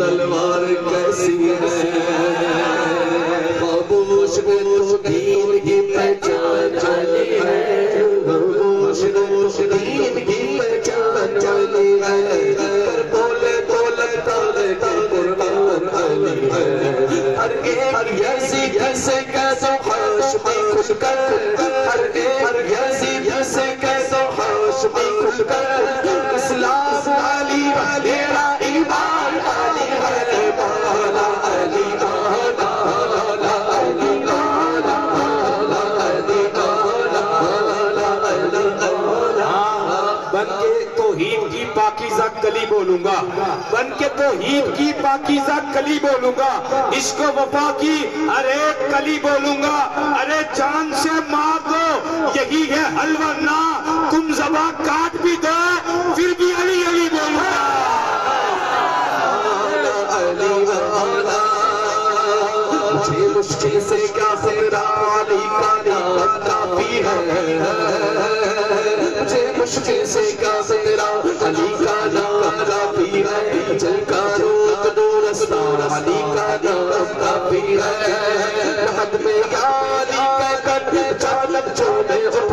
तलवार कैसी है? खामोश में तो दीन की पहचान चली है। खामोश में दीन की पहचान चली है। पर बोले बोले ताले के कुर्बान अली है। हर एक ऐसी जैसे कैसे होश में खुलकर हर बन के तोहीद की पाकिजा कली बोलूँगा। बन के तो की पाकिजा कली बोलूँगा। इसको वफा की, अरे कली बोलूँगा। अरे चाँद से मार दो। यही है हलवा ना। तुम जबा काट भी दो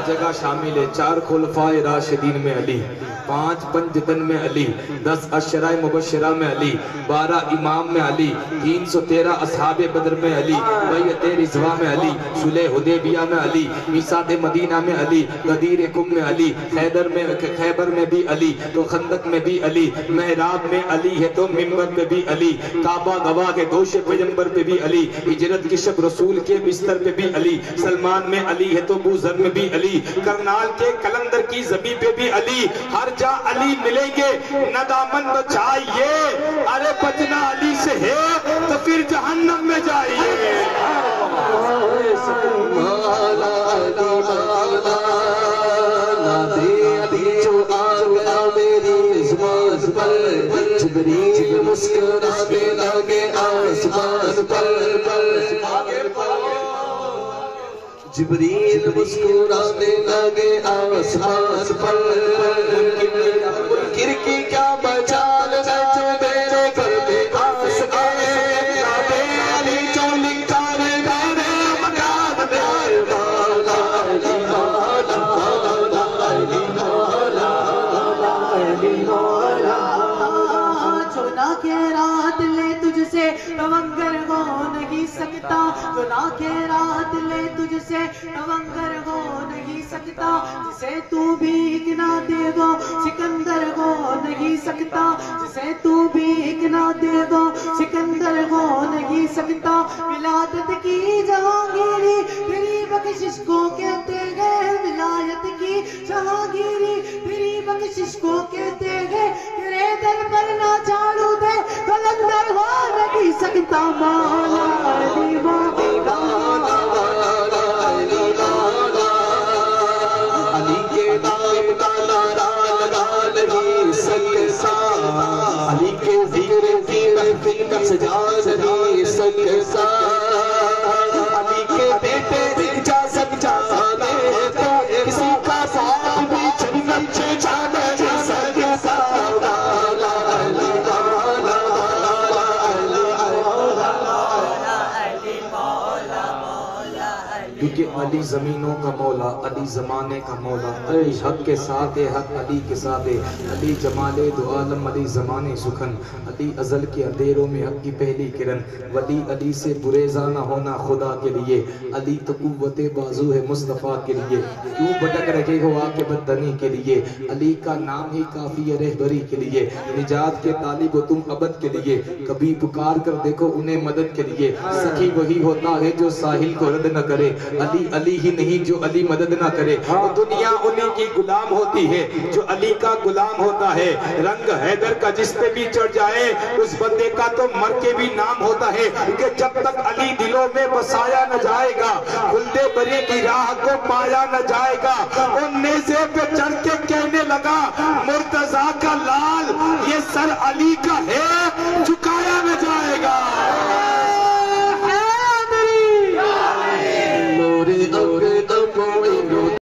अली जगह शामिल है। चार खुलफाए राशिदीन में अली, पाँच पंजतन में अली, दस अशरा मुबशरा में अली, बारह इमाम में अली, तीन सौ तेरह असहाब बदर में अली बैत रिजवा में अली, सुलह हुदैबिया में अली, मिसाद मदीना में अली, गदीर कुम में अली खैदर में, खैबर में भी अली तो खंदक में भी अली, महराब में अली है तो मिंबर पे भी अली, काबा गवाह के दोष पैगंबर पे भी अली, हिजरत की शब रसूल के बिस्तर पे भी अली, सलमान में अली है तो बूजर में भी अली करनाल के कलंदर की जमी पे भी अली हर जा अली मिलेंगे नदामन तो चाहिए अरे बचना अली से है तो फिर जहन्नम में जाइए मुस्कुराने लगे आसमान जिब्रील मुस्कुराने लगे आसमान पर। क्या मेरे में आस अली जो लिखा रे मेरे मकान में मौला अली मौला मौला अली मौला मौला अली मौला जो के रात ले तुझसे नहीं सकता। जो ना के रात ले तुझसे तवंगर हो नहीं सकता। जिसे तू भी गिना दे वो सिकंदर हो नहीं सकता। जिसे तू भी गिना दे वो सिकंदर हो नहीं सकता। विलादत की जहांगीरी, तेरी बख्शिश को कहते हैं विलायत की जहांगीरी। तेरी बख्शिश को कहते हैं तेरे दर पर ना झाड़ू दे कलंदर हो नहीं सकता। मौला क्योंकि अली जमीनों का मौला, अली जमाने का मौला। अरे हक के साथ है, हक अली के साथ है। अली जमाले दो आलम, अली जमाने सुखन। अली अजल के अंधेरों में हक की पहली किरण। वली अली से बुरेजा न होना खुदा के लिए। अली तो कुत बाजू है मुस्तफ़ा के लिए। क्यों भटक रहे हो आके बदनी के लिए? अली का नाम ही काफ़ी है रहबरी के लिए। निजात के तालिब हो तुम अबद के लिए। कभी पुकार कर देखो उन्हें मदद के लिए। सखी वही होता है जो साहिल को रद्द न करे। अली अली ही नहीं जो अली मदद ना करे। तो दुनिया उन्हीं की गुलाम होती है जो अली का गुलाम होता है। रंग हैदर का जिस पे भी चढ़ जाए उस बंदे का तो मर के भी नाम होता है कि जब तक अली दिलों में बसाया न जाएगा खुलदे बरी की राह को पाया न जाएगा उन नेजे पे चढ़ के कहने लगा मुर्तजा का लाल ये सर अली का है।